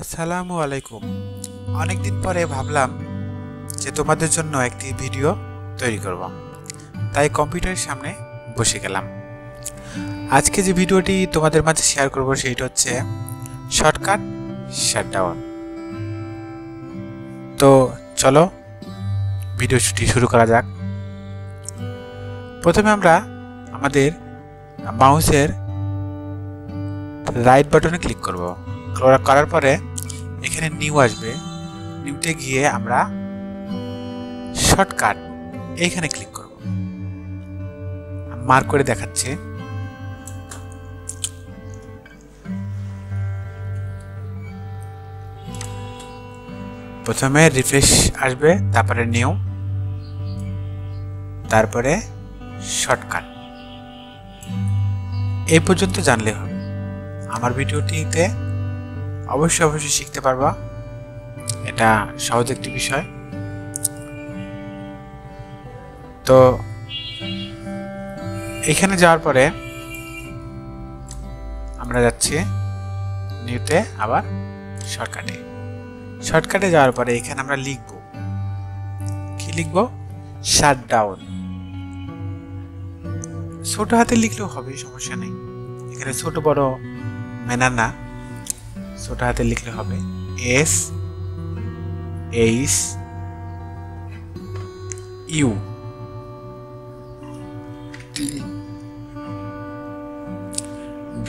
আসসালামু আলাইকুম। অনেকদিন পরে ভাবলাম যে তোমাদের জন্য একটি ভিডিও তৈরি করব। তাই কম্পিউটারের সামনে বসে গেলাম। আজকে যে ভিডিওটি তোমাদের মাঝে শেয়ার করব সেইটা হচ্ছে শর্টকাট শাটডাউন তো চলো ভিডিওটি শুরু করা যাক। প্রথমে আমরা আমাদের মাউসের রাইট বাটনে ক্লিক করব। করার পরে এখানে নিউ আসবে। নিউতে গিয়ে আমরা শর্টকাট এইখানে ক্লিক করব। মার্ক করে দেখাচ্ছে। প্রথমে রিফ্রেশ আসবে, তারপরে নিউ তারপরে শর্টকাট এই পর্যন্ত জানলে হবে। আমার ভিডিওটিতে অবশ্যই অবশ্যই শিখতে পারবা। এটা সহজ একটি বিষয়। তো, এখানে যাওয়ার পরে আমরা যাচ্ছি নিউতে আবার শর্টকাটে। শর্টকাটে যাওয়ার পরে এখানে আমরা লিখব। কি লিখব? শাট ডাউন ছোট হাতে লিখলেও হবে, সমস্যা নেই। এখানে ছোট বড় মেনার না। ছোট হাতে লিখলে হবে S, H, U.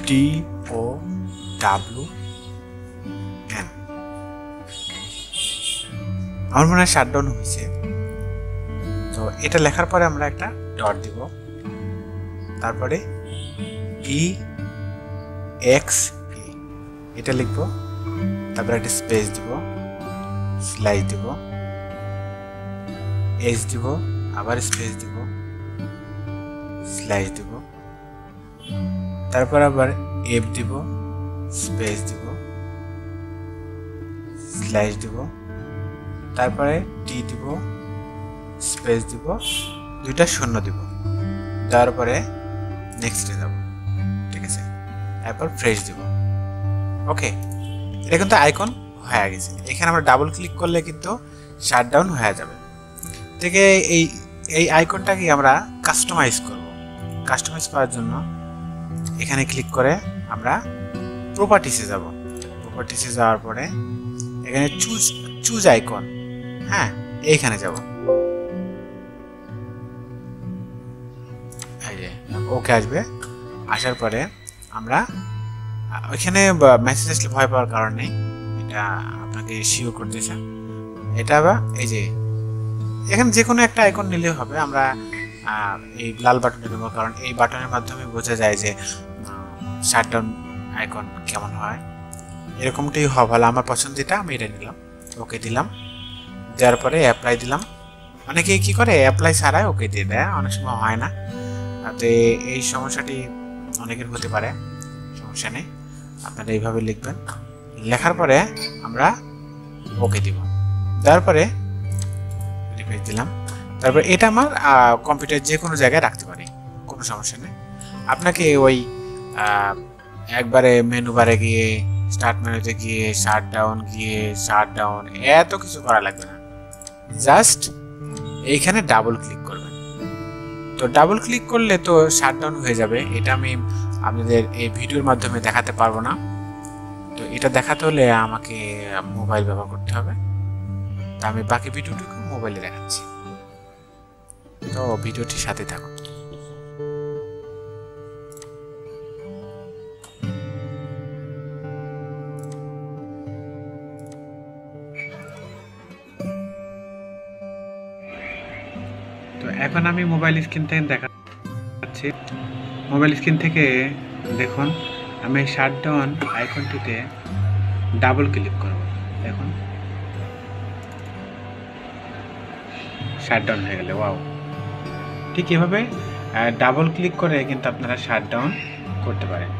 D O W N আমার মনে হয় শাটডাউন হয়েছে। তো এটা লেখার পরে আমরা একটা ডট দিব। তারপরে ই এক্স এটা লিখব, তারপরে একটা স্পেস দিব স্লাইস দিব এস দিব, আবার স্পেস দিব স্লাইস দিব, তারপর আবার এফ দিব স্পেস দিব স্লাইস দিব, তারপরে টি দিব স্পেস দিব, দুইটা শূন্য দিব, দেওয়ার পরে নেক্সটে যাব, ঠিক আছে? তারপর ফ্রেশ দিব। ওকে এটা কিন্তু আইকন হয়ে গেছে। এখানে আমরা ডাবল ক্লিক করলে কিন্তু শাটডাউন হয়ে যাবে। থেকে এই এই আইকনটাকে আমরা কাস্টমাইজ করব। কাস্টমাইজ করার জন্য এখানে ক্লিক করে আমরা প্রপার্টিসে যাব। প্রপার্টিসে যাওয়ার পরে এখানে চুজ চুজ আইকন হ্যাঁ এইখানে যাব। ওকে আসবে। আসার পরে আমরা ওইখানে মেসেজ আসলে ভয় পাওয়ার কারণ নেই। এটা আপনাকে শিওর করতেছে এটা বা এই যে, এখানে যে কোনো একটা আইকন নিলেও হবে। আমরা এই লাল বাটনটা নেব কারণ এই বাটনের মাধ্যমে বোঝা যায় যে শাটডাউন আইকন কেমন হয়। এরকমটাই হওয়া ভালো, আমার পছন্দিটা আমি এটা নিলাম। ওকে দিলাম। দেওয়ার পরে অ্যাপ্লাই দিলাম। অনেকে কি করে? অ্যাপ্লাই ছাড়াই ওকে দিয়ে দেয়। অনেক সময় হয় না। তো এই সমস্যাটি অনেকের হতে পারে। সমস্যা নেই। আপনারা এইভাবে লিখবেন। লেখার পরে আমরা ওকে দিব। দেওয়ার পরে দিলাম। তারপর এটা আমার কম্পিউটার যে কোনো জায়গায় রাখতে পারি, কোনো সমস্যা নেই। আপনাকে ওই একবারে মেনু বারে গিয়ে স্টার্ট মেনুতে গিয়ে শাট ডাউন গিয়ে শাট ডাউন এত কিছু করা লাগবে না। জাস্ট এইখানে ডাবল ক্লিক করবেন। তো ডাবল ক্লিক করলে তো শাট ডাউন হয়ে যাবে। এটা আমি আপনাদের এই ভিডিওর মাধ্যমে দেখাতে পারব না। তো এটা দেখাতে হলে আমাকে মোবাইল ব্যবহার করতে হবে। তা আমি বাকি ভিডিওটুকু মোবাইলে দেখাচ্ছি। তো ভিডিওটির সাথে থাকুন। তো এখন আমি মোবাইল স্ক্রিন থেকে দেখাচ্ছি মোবাইল স্ক্রিন থেকে দেখুন, আমি শাটডাউন আইকনটিতে ডাবল ক্লিক করব। দেখুন। শাটডাউন হয়ে গেলে, ওয়াও। ঠিক এভাবে ডাবল ক্লিক করে কিন্তু আপনারা শাটডাউন করতে পারেন।